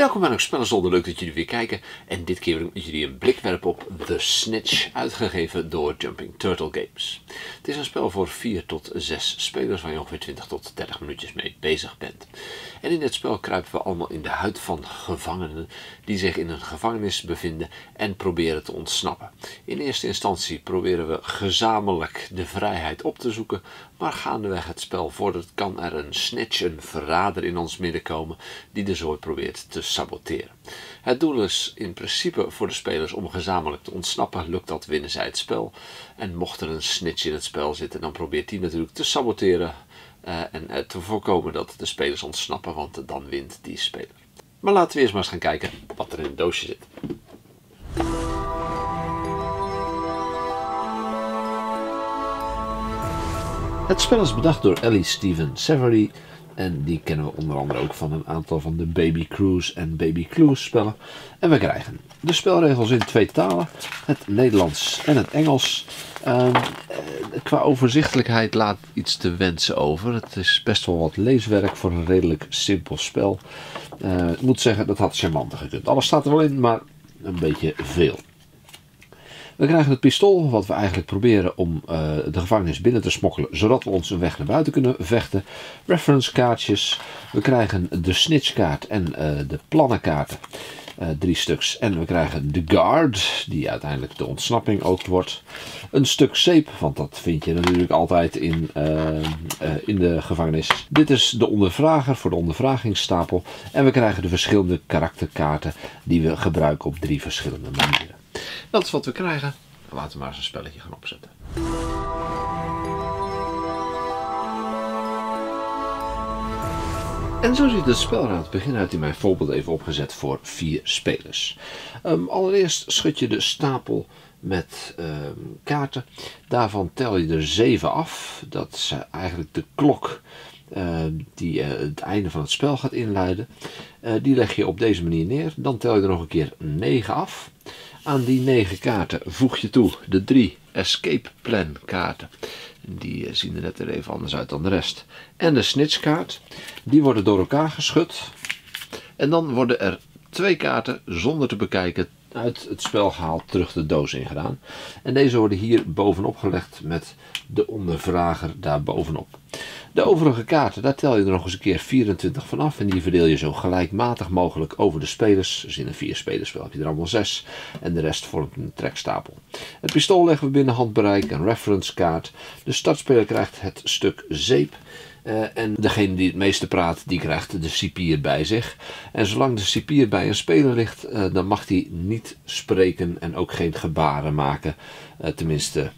Welkom bij nog Spellen leuk dat jullie weer kijken. En dit keer wil ik jullie een blik werpen op The Snitch, uitgegeven door Jumping Turtle Games. Het is een spel voor 4 tot 6 spelers waar je ongeveer 20 tot 30 minuutjes mee bezig bent. En in dit spel kruipen we allemaal in de huid van gevangenen die zich in een gevangenis bevinden en proberen te ontsnappen. In eerste instantie proberen we gezamenlijk de vrijheid op te zoeken, maar gaandeweg het spel voordat kan er een snitch, een verrader in ons midden komen die de zooi probeert te saboteren. Het doel is in principe voor de spelers om gezamenlijk te ontsnappen. Lukt dat, winnen zij het spel. En mocht er een snitch in het spel zitten, dan probeert die natuurlijk te saboteren uh, en uh, te voorkomen dat de spelers ontsnappen, want dan wint die speler. Maar laten we eerst maar eens gaan kijken wat er in het doosje zit. Het spel is bedacht door Ellie Steven Savery en die kennen we onder andere ook van een aantal van de Baby Cruise en Baby Clues spellen. En we krijgen de spelregels in twee talen, het Nederlands en het Engels. Uh, qua overzichtelijkheid laat iets te wensen over. Het is best wel wat leeswerk voor een redelijk simpel spel. Uh, ik moet zeggen, dat had charmanter gekund. Alles staat er wel in, maar een beetje veel. We krijgen het pistool, wat we eigenlijk proberen om uh, de gevangenis binnen te smokkelen, zodat we ons een weg naar buiten kunnen vechten. Reference kaartjes. We krijgen de snitchkaart en uh, de plannenkaarten. Uh, drie stuks. En we krijgen de guard, die uiteindelijk de ontsnapping ook wordt. Een stuk zeep, want dat vind je natuurlijk altijd in, in de gevangenis. Dit is de ondervrager voor de ondervragingsstapel. En we krijgen de verschillende karakterkaarten die we gebruiken op drie verschillende manieren. Dat is wat we krijgen. Laten we maar eens een spelletje gaan opzetten. En zo ziet het spel aan het begin uit in mijn voorbeeld even opgezet voor vier spelers. Um, allereerst schud je de stapel met um, kaarten. Daarvan tel je er zeven af. Dat is eigenlijk de klok uh, die uh, het einde van het spel gaat inluiden. Uh, die leg je op deze manier neer. Dan tel je er nog een keer 9 af. Aan die 9 kaarten voeg je toe de drie escape plan kaarten. Die zien er net er even anders uit dan de rest. En de snitchkaart. Die worden door elkaar geschud. En dan worden er twee kaarten zonder te bekijken uit het spel gehaald, terug de doos ingedaan. En deze worden hier bovenop gelegd met de ondervrager daar bovenop. De overige kaarten, daar tel je er nog eens een keer 24 vanaf. En die verdeel je zo gelijkmatig mogelijk over de spelers. Dus in een vier spelerspel heb je er allemaal zes. En de rest vormt een trekstapel. Het pistool leggen we binnen handbereik, een reference kaart. De startspeler krijgt het stuk zeep. Uh, en degene die het meeste praat, die krijgt de cipier bij zich. En zolang de cipier bij een speler ligt, uh, dan mag hij niet spreken en ook geen gebaren maken. Uh, tenminste,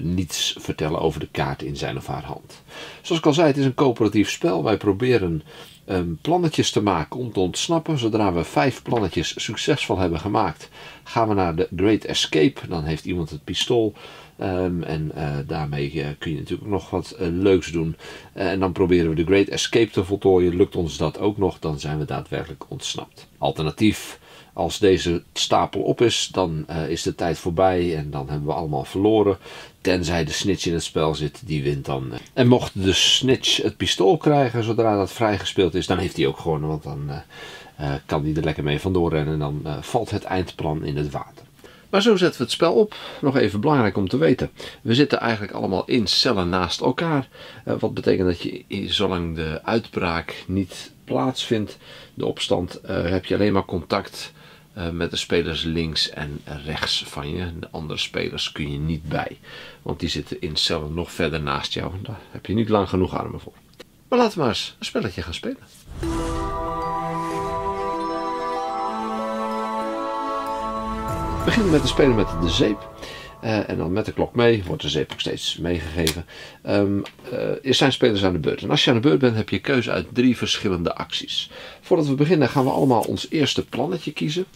niets vertellen over de kaart in zijn of haar hand. Zoals ik al zei, het is een coöperatief spel. Wij proberen um, plannetjes te maken om te ontsnappen. Zodra we vijf plannetjes succesvol hebben gemaakt, gaan we naar de Great Escape. Dan heeft iemand het pistool. Um, en uh, daarmee uh, kun je natuurlijk nog wat leuks doen. en dan proberen we de Great Escape te voltooien. Lukt ons dat ook nog, dan zijn we daadwerkelijk ontsnapt. Alternatief, als deze stapel op is, dan is de tijd voorbij en dan hebben we allemaal verloren. Tenzij de snitch in het spel zit, die wint dan. En mocht de snitch het pistool krijgen zodra dat vrijgespeeld is, dan heeft hij ook gewonnen. Want dan kan hij er lekker mee vandoor rennen en dan valt het eindplan in het water. Maar zo zetten we het spel op. Nog even belangrijk om te weten. We zitten eigenlijk allemaal in cellen naast elkaar. Wat betekent dat je, zolang de uitbraak niet plaatsvindt, de opstand, heb je alleen maar contact uh, met de spelers links en rechts van je. De andere spelers kun je niet bij. Want die zitten in cellen nog verder naast jou. Daar heb je niet lang genoeg armen voor. Maar laten we eens een spelletje gaan spelen. We beginnen met te spelen met de zeep. Uh, en dan met de klok mee, wordt de zeep ook steeds meegegeven. Um, uh, eerst zijn spelers aan de beurt. En als je aan de beurt bent, heb je keuze uit drie verschillende acties. Voordat we beginnen, gaan we allemaal ons eerste plannetje kiezen.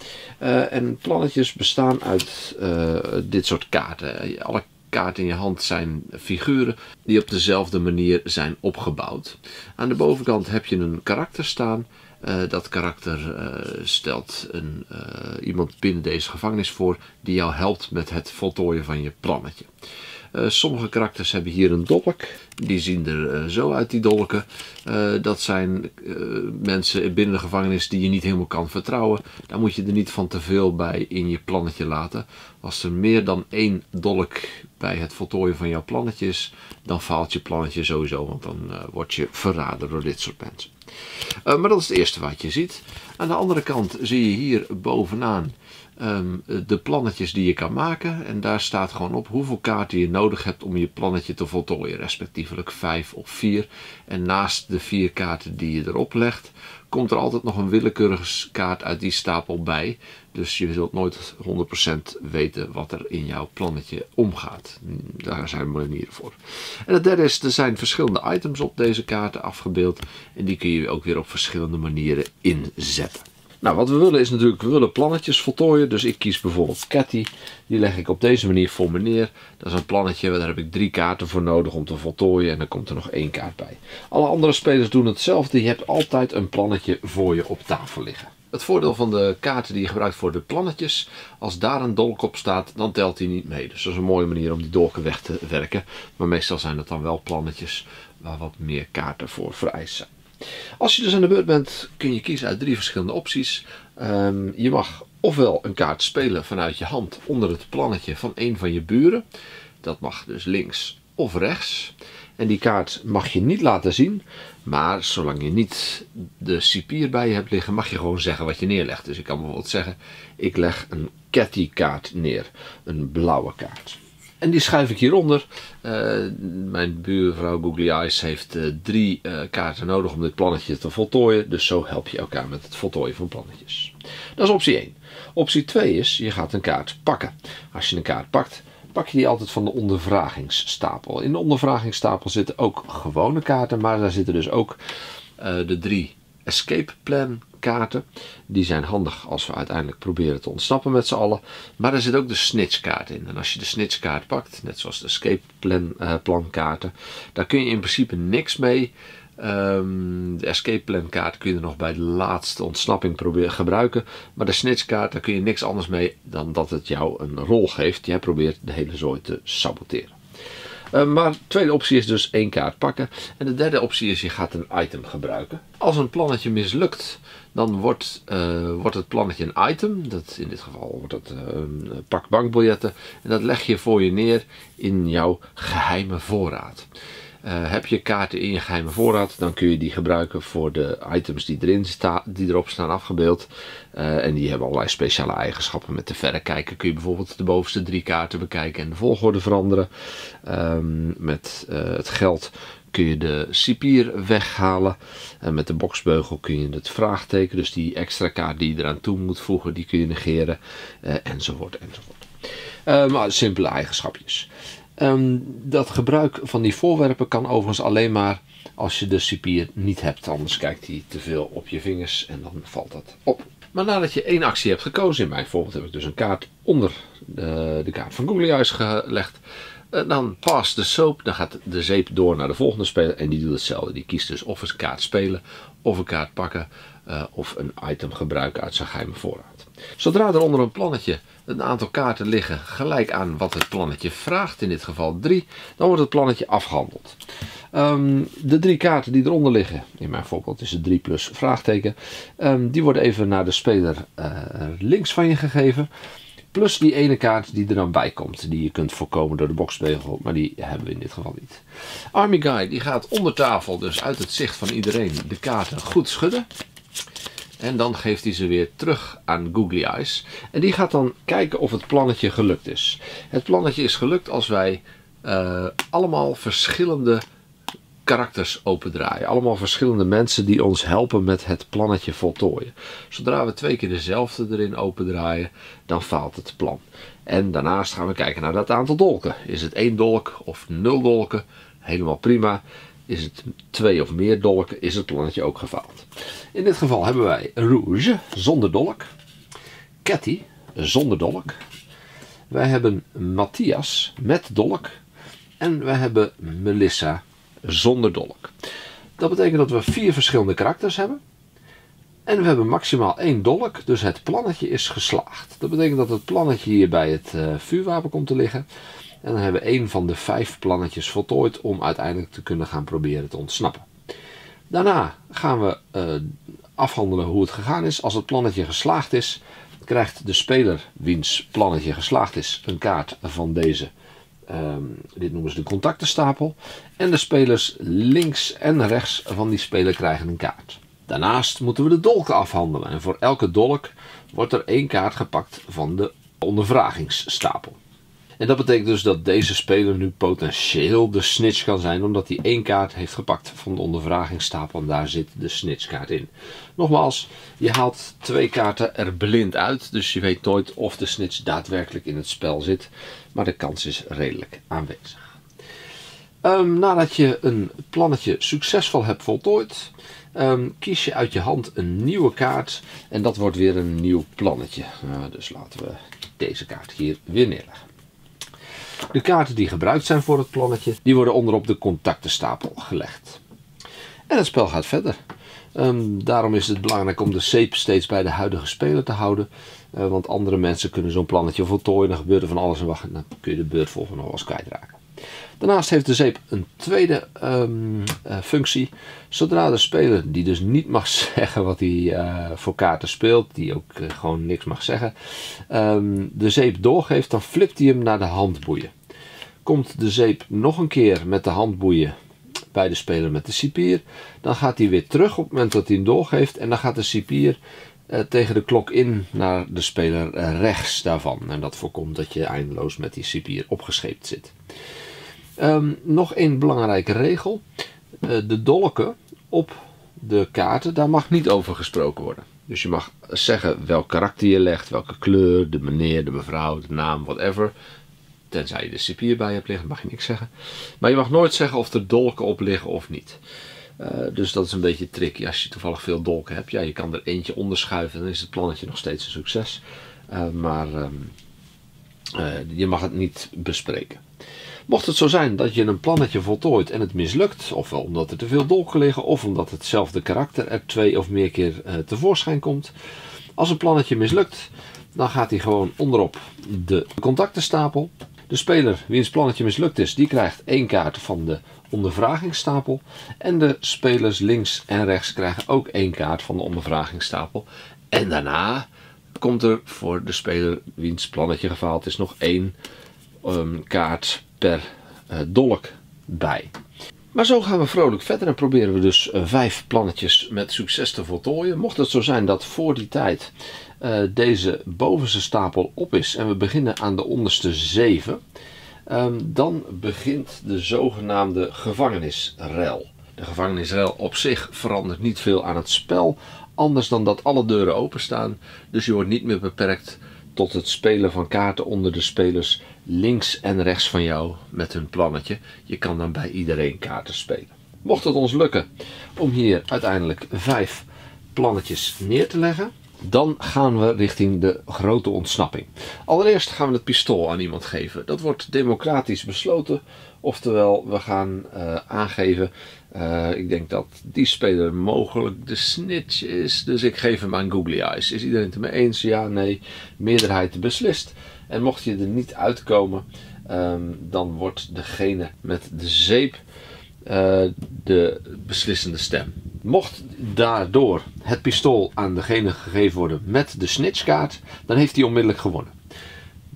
Uh, en plannetjes bestaan uit dit soort kaarten. Alle kaarten in je hand zijn figuren die op dezelfde manier zijn opgebouwd. Aan de bovenkant heb je een karakter staan. Uh, dat karakter uh, stelt een, uh, iemand binnen deze gevangenis voor die jou helpt met het voltooien van je plannetje. Sommige karakters hebben hier een dolk. Die zien er zo uit, die dolken. Dat zijn mensen binnen de gevangenis die je niet helemaal kan vertrouwen. Daar moet je er niet van te veel bij in je plannetje laten. Als er meer dan één dolk bij het voltooien van jouw plannetje is, dan faalt je plannetje sowieso. Want dan word je verraden door dit soort mensen. maar dat is het eerste wat je ziet. Aan de andere kant zie je hier bovenaan Ehm, de plannetjes die je kan maken. En daar staat gewoon op hoeveel kaarten je nodig hebt om je plannetje te voltooien. Respectievelijk 5 of 4. En naast de vier kaarten die je erop legt, komt er altijd nog een willekeurige kaart uit die stapel bij. Dus je zult nooit 100% weten wat er in jouw plannetje omgaat. Daar zijn manieren voor. En het derde is, er zijn verschillende items op deze kaarten afgebeeld. En die kun je ook weer op verschillende manieren inzetten. Nou, wat we willen is natuurlijk, we willen plannetjes voltooien. Dus ik kies bijvoorbeeld Catty. Die leg ik op deze manier voor me neer. Dat is een plannetje, daar heb ik drie kaarten voor nodig om te voltooien. En dan komt er nog één kaart bij. Alle andere spelers doen hetzelfde. Je hebt altijd een plannetje voor je op tafel liggen. Het voordeel van de kaarten die je gebruikt voor de plannetjes, als daar een dolk op staat, dan telt die niet mee. Dus dat is een mooie manier om die dolken weg te werken. Maar meestal zijn het dan wel plannetjes waar wat meer kaarten voor vereist zijn. Als je dus aan de beurt bent, kun je kiezen uit drie verschillende opties. Um, je mag ofwel een kaart spelen vanuit je hand onder het plannetje van een van je buren. Dat mag dus links of rechts. En die kaart mag je niet laten zien. Maar zolang je niet de cipier bij je hebt liggen, mag je gewoon zeggen wat je neerlegt. Dus ik kan bijvoorbeeld zeggen, ik leg een Catty kaart neer. Een blauwe kaart. En die schuif ik hieronder. Uh, mijn buurvrouw Googly Eyes heeft uh, drie uh, kaarten nodig om dit plannetje te voltooien. Dus zo help je elkaar met het voltooien van plannetjes. Dat is optie 1. Optie 2 is, je gaat een kaart pakken. Als je een kaart pakt, pak je die altijd van de ondervragingsstapel. In de ondervragingsstapel zitten ook gewone kaarten, maar daar zitten dus ook de drie escape plan kaarten. Die zijn handig als we uiteindelijk proberen te ontsnappen met z'n allen. Maar er zit ook de snitchkaart in. En als je de snitchkaart pakt, net zoals de escape plan, uh, plan kaarten, daar kun je in principe niks mee. Um, de escape plan kaart kun je nog bij de laatste ontsnapping proberen gebruiken. Maar de snitchkaart, daar kun je niks anders mee dan dat het jou een rol geeft. Jij probeert de hele zooi te saboteren. Uh, maar de tweede optie is dus één kaart pakken. En de derde optie is je gaat een item gebruiken. Als een plannetje mislukt, dan wordt, uh, wordt het plannetje een item. Dat, in dit geval wordt het uh, een pak bankbiljetten. En dat leg je voor je neer in jouw geheime voorraad. Uh, heb je kaarten in je geheime voorraad, dan kun je die gebruiken voor de items die, erin sta, die erop staan afgebeeld. Uh, en die hebben allerlei speciale eigenschappen. Met de verrekijker kun je bijvoorbeeld de bovenste drie kaarten bekijken en de volgorde veranderen. Um, met uh, het geld kun je de cipier weghalen. En met de boksbeugel kun je het vraagteken, dus die extra kaart die je eraan toe moet voegen, die kun je negeren. enzovoort, enzovoort. maar simpele eigenschapjes. Um, dat gebruik van die voorwerpen kan overigens alleen maar als je de cipier niet hebt. Anders kijkt hij te veel op je vingers en dan valt dat op. Maar nadat je één actie hebt gekozen, in mijn voorbeeld heb ik dus een kaart onder de, de kaart van Google Eyes gelegd. Eh, dan past de soap, dan gaat de zeep door naar de volgende speler en die doet hetzelfde. Die kiest dus of een kaart spelen, of een kaart pakken, uh, of een item gebruiken uit zijn geheime voorraad. Zodra er onder een plannetje een aantal kaarten liggen gelijk aan wat het plannetje vraagt, in dit geval 3, dan wordt het plannetje afgehandeld. Um, de drie kaarten die eronder liggen, in mijn voorbeeld is het 3 plus vraagteken, um, die worden even naar de speler uh, links van je gegeven. Plus die ene kaart die er dan bij komt, die je kunt voorkomen door de boksbegel, maar die hebben we in dit geval niet. Army Guy die gaat onder tafel, dus uit het zicht van iedereen, de kaarten goed schudden. En dan geeft hij ze weer terug aan Googly Eyes. En die gaat dan kijken of het plannetje gelukt is. Het plannetje is gelukt als wij uh, allemaal verschillende karakters opendraaien. Allemaal verschillende mensen die ons helpen met het plannetje voltooien. Zodra we twee keer dezelfde erin opendraaien, dan faalt het plan. En daarnaast gaan we kijken naar dat aantal dolken. Is het één dolk of nul dolken? Helemaal prima. Is het twee of meer dolken, is het plannetje ook gefaald. In dit geval hebben wij Rouge zonder dolk. Catty zonder dolk. Wij hebben Matthias met dolk. En wij hebben Melissa zonder dolk. Dat betekent dat we vier verschillende karakters hebben. En we hebben maximaal één dolk, dus het plannetje is geslaagd. Dat betekent dat het plannetje hier bij het uh, vuurwapen komt te liggen. En dan hebben we één van de vijf plannetjes voltooid om uiteindelijk te kunnen gaan proberen te ontsnappen. Daarna gaan we uh, afhandelen hoe het gegaan is. Als het plannetje geslaagd is, krijgt de speler wiens plannetje geslaagd is een kaart van deze. Um, dit noemen ze de contactenstapel. En de spelers links en rechts van die speler krijgen een kaart. Daarnaast moeten we de dolken afhandelen. En voor elke dolk wordt er één kaart gepakt van de ondervragingsstapel. En dat betekent dus dat deze speler nu potentieel de snitch kan zijn, omdat hij één kaart heeft gepakt van de ondervragingsstapel en daar zit de snitchkaart in. Nogmaals, je haalt twee kaarten er blind uit, dus je weet nooit of de snitch daadwerkelijk in het spel zit, maar de kans is redelijk aanwezig. Um, nadat je een plannetje succesvol hebt voltooid, um, kies je uit je hand een nieuwe kaart en dat wordt weer een nieuw plannetje. Uh, dus laten we deze kaart hier weer neerleggen. De kaarten die gebruikt zijn voor het plannetje, die worden onderop de contactenstapel gelegd. En het spel gaat verder. Um, daarom is het belangrijk om de zeep steeds bij de huidige speler te houden. Uh, want andere mensen kunnen zo'n plannetje voltooien. Dan gebeurt er van alles en wacht. Dan kun je de beurt volgende nog wel eens kwijtraken. Daarnaast heeft de zeep een tweede um, uh, functie. Zodra de speler, die dus niet mag zeggen wat hij uh, voor kaarten speelt, die ook uh, gewoon niks mag zeggen, um, de zeep doorgeeft, dan flipt hij hem naar de handboeien. Komt de zeep nog een keer met de handboeien bij de speler met de cipier, dan gaat hij weer terug op het moment dat hij hem doorgeeft en dan gaat de cipier tegen de klok in naar de speler rechts daarvan. En dat voorkomt dat je eindeloos met die cipier opgescheept zit. Um, nog een belangrijke regel. Uh, de dolken op de kaarten, daar mag niet over gesproken worden. Dus je mag zeggen welk karakter je legt, welke kleur, de meneer, de mevrouw, de naam, whatever. Tenzij je de cipier bij hebt liggen, mag je niks zeggen. Maar je mag nooit zeggen of er dolken op liggen of niet. Uh, dus dat is een beetje tricky als je toevallig veel dolken hebt. Ja, je kan er eentje onderschuiven, dan is het plannetje nog steeds een succes. Uh, maar um, je mag het niet bespreken. Mocht het zo zijn dat je een plannetje voltooit en het mislukt, ofwel omdat er te veel dolken liggen, of omdat hetzelfde karakter er twee of meer keer uh, tevoorschijn komt. Als een plannetje mislukt, dan gaat hij gewoon onderop de contactenstapel. De speler wiens plannetje mislukt is, die krijgt één kaart van de ondervragingsstapel. En de spelers links en rechts krijgen ook één kaart van de ondervragingsstapel. En daarna komt er voor de speler wiens plannetje gefaald is nog één um, kaart per uh, dolk bij. Maar zo gaan we vrolijk verder en proberen we dus uh, vijf plannetjes met succes te voltooien. Mocht het zo zijn dat voor die tijd uh, deze bovenste stapel op is en we beginnen aan de onderste zeven, um, dan begint de zogenaamde gevangenisrel. De gevangenisrel op zich verandert niet veel aan het spel, anders dan dat alle deuren openstaan. Dus je wordt niet meer beperkt tot het spelen van kaarten onder de spelers links en rechts van jou met hun plannetje. Je kan dan bij iedereen kaarten spelen. Mocht het ons lukken om hier uiteindelijk vijf plannetjes neer te leggen, dan gaan we richting de grote ontsnapping. Allereerst gaan we het pistool aan iemand geven. Dat wordt democratisch besloten. Oftewel, we gaan uh, aangeven. Uh, ik denk dat die speler mogelijk de snitch is. Dus ik geef hem aan Googly Eyes. Is iedereen het ermee eens? Ja, nee. Meerderheid beslist. En mocht je er niet uitkomen, um, dan wordt degene met de zeep uh, de beslissende stem. Mocht daardoor het pistool aan degene gegeven worden met de snitchkaart, dan heeft hij onmiddellijk gewonnen.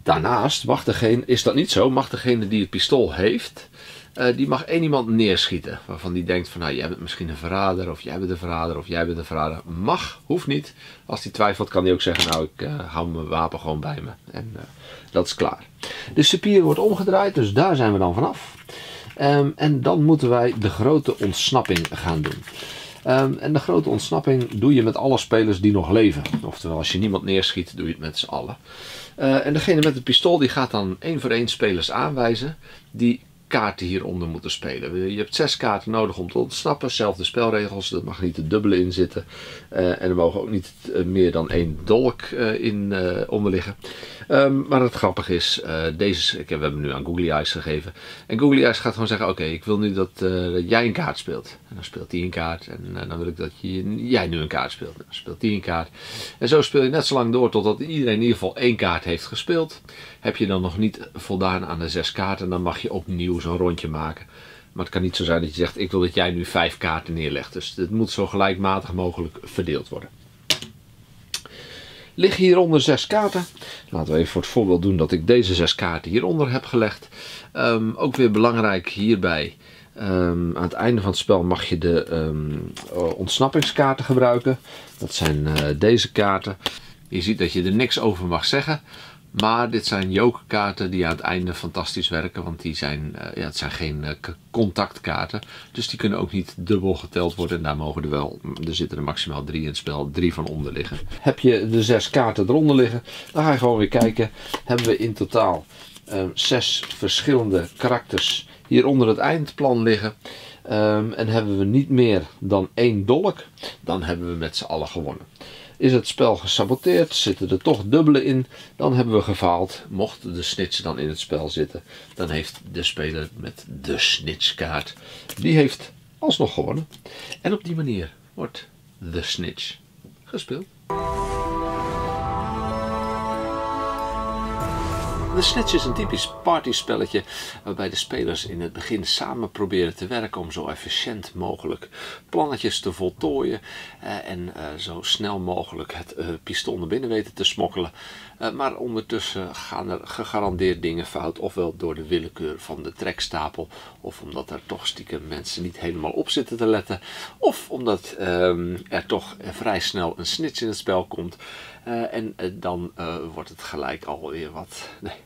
Daarnaast mag degene, is dat niet zo, mag degene die het pistool heeft, uh, die mag één iemand neerschieten. Waarvan die denkt van nou jij bent misschien een verrader, of jij bent een verrader, of jij bent een verrader. Mag, hoeft niet. Als hij twijfelt kan hij ook zeggen nou ik uh, hou mijn wapen gewoon bij me. En uh, dat is klaar. De cipier wordt omgedraaid, dus daar zijn we dan vanaf. Um, en dan moeten wij de grote ontsnapping gaan doen. Um, en de grote ontsnapping doe je met alle spelers die nog leven. Oftewel, als je niemand neerschiet, doe je het met z'n allen. Uh, en degene met het pistool die gaat dan één voor één spelers aanwijzen die kaarten hieronder moeten spelen. Je hebt zes kaarten nodig om te ontsnappen. Zelfde spelregels, er mag niet de dubbele in zitten. Uh, en er mogen ook niet uh, meer dan één dolk uh, in onder liggen. Ehm, maar het grappige is, uh, deze, ik heb, we nu aan Googly Eyes gegeven. En Googly Eyes gaat gewoon zeggen, oké, ik wil nu dat, uh, jij een kaart speelt. En dan speelt hij een kaart. En uh, dan wil ik dat jij nu een kaart speelt. Dan speelt hij een kaart. En zo speel je net zo lang door totdat iedereen in ieder geval één kaart heeft gespeeld. Heb je dan nog niet voldaan aan de zes kaarten, dan mag je opnieuw zo'n rondje maken. Maar het kan niet zo zijn dat je zegt, ik wil dat jij nu vijf kaarten neerlegt. Dus het moet zo gelijkmatig mogelijk verdeeld worden liggen hieronder zes kaarten. Laten we even voor het voorbeeld doen dat ik deze zes kaarten hieronder heb gelegd. Um, ook weer belangrijk hierbij. Um, aan het einde van het spel mag je de um, ontsnappingskaarten gebruiken. Dat zijn uh, deze kaarten. Je ziet dat je er niks over mag zeggen. Maar dit zijn jokerkaarten die aan het einde fantastisch werken. Want die zijn, uh, ja, het zijn geen uh, contactkaarten. Dus die kunnen ook niet dubbel geteld worden. En daar mogen er wel, er zitten er maximaal drie in het spel. Drie van onder liggen. Heb je de zes kaarten eronder liggen. Dan ga je gewoon weer kijken. Hebben we in totaal uh, zes verschillende karakters hier onder het eindplan liggen. Um, en hebben we niet meer dan één dolk. Dan hebben we met z'n allen gewonnen. Is het spel gesaboteerd, zitten er toch dubbele in, dan hebben we gefaald. Mocht de snitch dan in het spel zitten, dan heeft de speler met de snitchkaart, die heeft alsnog gewonnen. En op die manier wordt de snitch gespeeld. De Snitch is een typisch partyspelletje waarbij de spelers in het begin samen proberen te werken om zo efficiënt mogelijk plannetjes te voltooien eh, en uh, zo snel mogelijk het uh, pistool naar binnen weten te smokkelen. Maar ondertussen gaan er gegarandeerd dingen fout, ofwel door de willekeur van de trekstapel, of omdat er toch stiekem mensen niet helemaal op zitten te letten, of omdat ehm, er toch vrij snel een snitch in het spel komt. Uh, en uh, dan uh, wordt het gelijk alweer wat. Nee.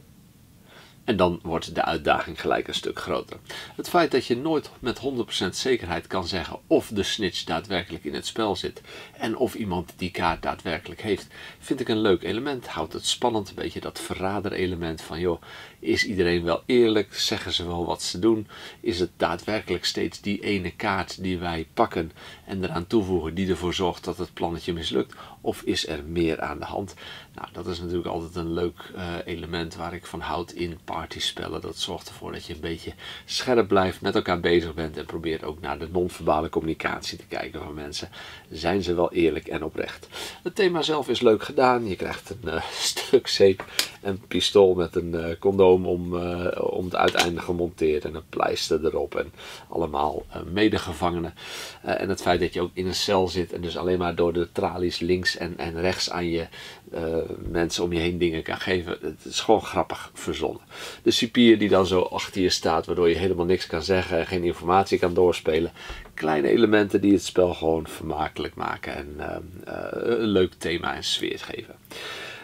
En dan wordt de uitdaging gelijk een stuk groter. Het feit dat je nooit met 100% zekerheid kan zeggen of de snitch daadwerkelijk in het spel zit en of iemand die kaart daadwerkelijk heeft, vind ik een leuk element. Houdt het spannend, een beetje dat verrader element van joh, is iedereen wel eerlijk? Zeggen ze wel wat ze doen? Is het daadwerkelijk steeds die ene kaart die wij pakken en eraan toevoegen die ervoor zorgt dat het plannetje mislukt? Of is er meer aan de hand? Nou, dat is natuurlijk altijd een leuk uh, element waar ik van houd in partyspellen. Dat zorgt ervoor dat je een beetje scherp blijft, met elkaar bezig bent en probeert ook naar de non-verbale communicatie te kijken van mensen. Zijn ze wel eerlijk en oprecht? Het thema zelf is leuk gedaan. Je krijgt een uh, stuk zeep en pistool met een uh, condoom om, om het uiteinde gemonteerd en een pleister erop en allemaal medegevangenen. en het feit dat je ook in een cel zit en dus alleen maar door de tralies links en, en rechts aan je mensen om je heen dingen kan geven. Het is gewoon grappig verzonnen. De cipier die dan zo achter je staat, waardoor je helemaal niks kan zeggen en geen informatie kan doorspelen. Kleine elementen die het spel gewoon vermakelijk maken en een leuk thema en sfeer geven.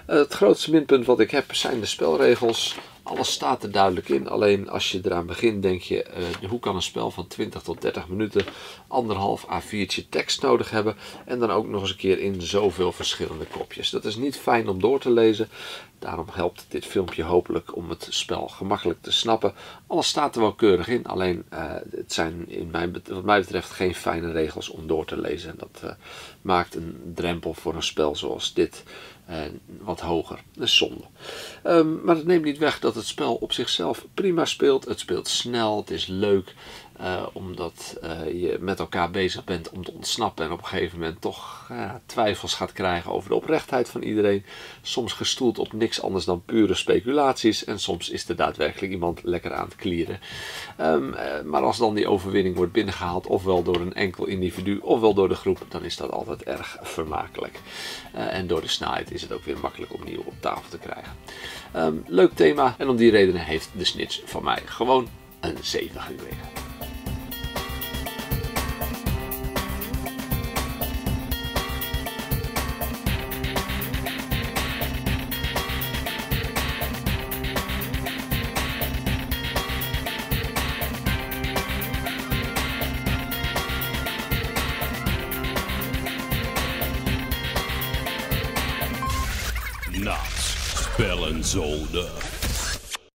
Het grootste minpunt wat ik heb zijn de spelregels. Alles staat er duidelijk in. Alleen als je eraan begint, denk je: uh, hoe kan een spel van 20 tot 30 minuten anderhalf A4'tje tekst nodig hebben? En dan ook nog eens een keer in zoveel verschillende kopjes. Dat is niet fijn om door te lezen. Daarom helpt dit filmpje hopelijk om het spel gemakkelijk te snappen. Alles staat er wel keurig in, alleen uh, het zijn in mijn, wat mij betreft geen fijne regels om door te lezen. En dat uh, maakt een drempel voor een spel zoals dit uh, wat hoger. Dat is zonde. Um, maar het neemt niet weg dat het spel op zichzelf prima speelt. Het speelt snel, het is leuk. Uh, omdat uh, je met elkaar bezig bent om te ontsnappen en op een gegeven moment toch twijfels gaat krijgen over de oprechtheid van iedereen. Soms gestoeld op niks anders dan pure speculaties en soms is er daadwerkelijk iemand lekker aan het klieren. Um, maar als dan die overwinning wordt binnengehaald, ofwel door een enkel individu ofwel door de groep, dan is dat altijd erg vermakelijk. en door de snelheid is het ook weer makkelijk opnieuw op tafel te krijgen. Um, leuk thema en om die redenen heeft de snitch van mij gewoon een 7 gekregen. Zone.